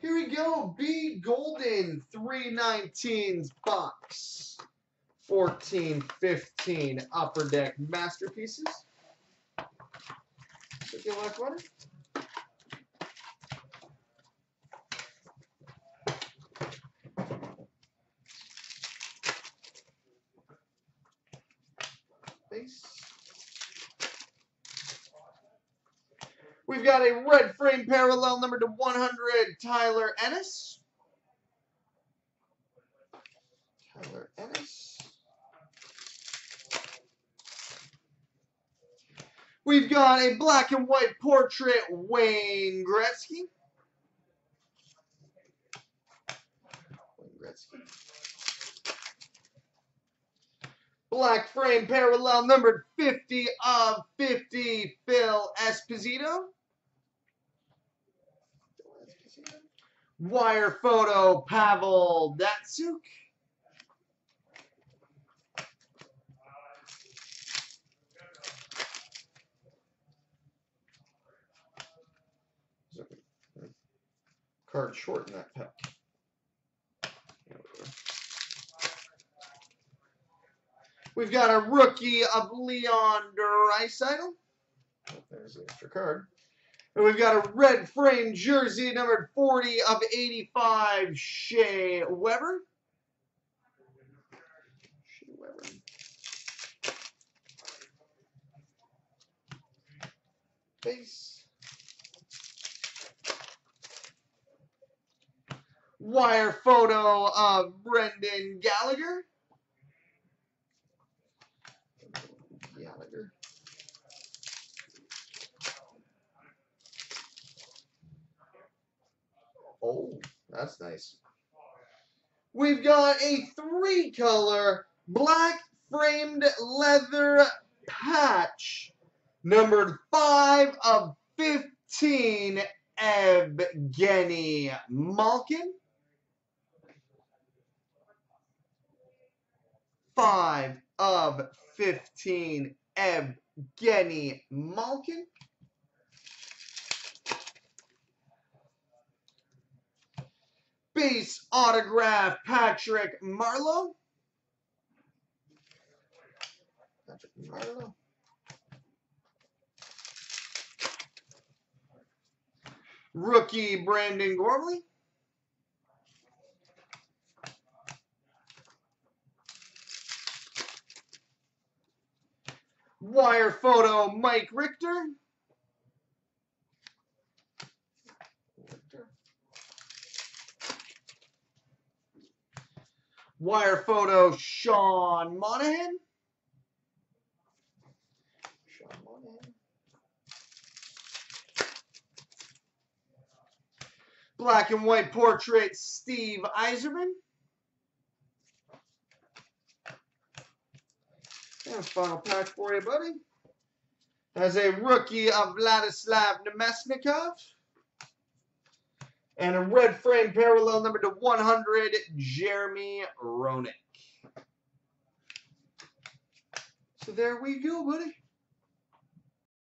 Here we go. B Golden 319's box. 14, 15 upper deck masterpieces. Base. We've got a red frame parallel number to 100, Tyler Ennis. Tyler Ennis. We've got a black and white portrait, Wayne Gretzky. Wayne Gretzky. Black frame parallel numbered 50 of 50, Phil Esposito. Wire photo, Pavel Datsyuk. Card short in that pack. We've got a rookie of Leon Draisaitl. Oh, there's the extra card. And we've got a red frame jersey numbered 40 of 85, Shea Weber. Shea Weber. Wire photo of Brendan Gallagher. Gallagher. Oh, that's nice. We've got a three color black framed leather patch numbered 5 of 15 Evgeny Malkin. 5 of 15 Evgeny Malkin. Base autograph Patrick Marleau. Patrick Marleau. Rookie Brandon Gormley. Wire photo Mike. Richter. Wire photo Sean Monahan. Black and white portrait Steve Yzerman. And final pack for you, buddy. Has a rookie of Vladislav Namestnikov. And a red frame parallel number to 100, Jeremy Roenick. So there we go, buddy.